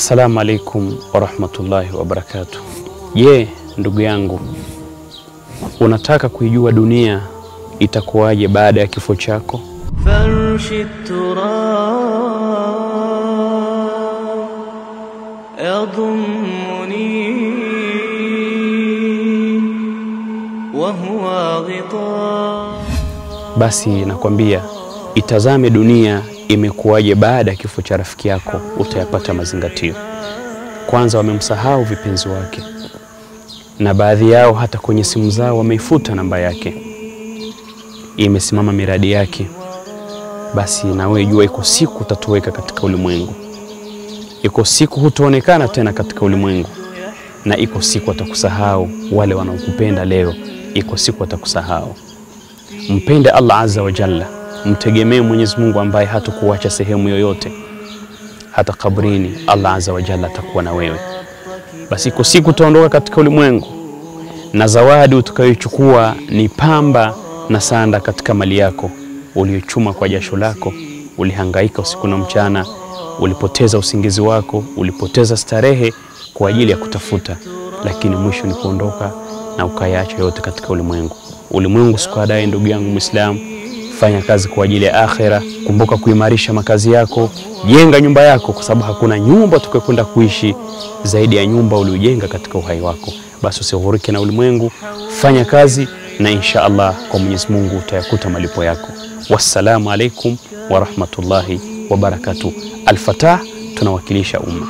Assalamu alaikum warahmatullahi wabarakatuh. Je, ndugu yangu, unataka kuijua dunia itakuwaje baada ya kifo chako? Basi nakwambia itazame dunia imekuwaje baada ya kifo cha rafiki yako, utayapata mazingatio. Kwanza, wamemsahau vipenzi wake, na baadhi yao hata kwenye simu zao wameifuta namba yake, imesimama miradi yake. Basi na wewe jua, iko siku utatoweka katika ulimwengu, iko siku hutoonekana tena katika ulimwengu, na iko siku watakusahau wale wanaokupenda leo, iko siku watakusahau. Mpende Allah azza wa jalla, mtegemee Mwenyezi Mungu ambaye hatakuacha sehemu yoyote, hata kabrini Allah azza wa jalla atakuwa na wewe. Basi iko siku utaondoka katika ulimwengu, na zawadi utakayochukua ni pamba na sanda katika mali yako uliochuma kwa jasho lako. Ulihangaika usiku na mchana, ulipoteza usingizi wako, ulipoteza starehe kwa ajili ya kutafuta, lakini mwisho ni kuondoka na ukayaacha yote katika ulimwengu. Ulimwengu siku sikuadai, ndugu yangu Muislamu, fanya kazi kwa ajili ya akhera. Kumbuka kuimarisha makazi yako, jenga nyumba yako, kwa sababu hakuna nyumba tukakwenda kuishi zaidi ya nyumba uliojenga katika uhai wako. Basi usihurike na ulimwengu, fanya kazi na insha Allah kwa Mwenyezi Mungu utayakuta malipo yako. Wassalamu alaikum warahmatullahi wabarakatuh. Al-Fatah tunawakilisha umma.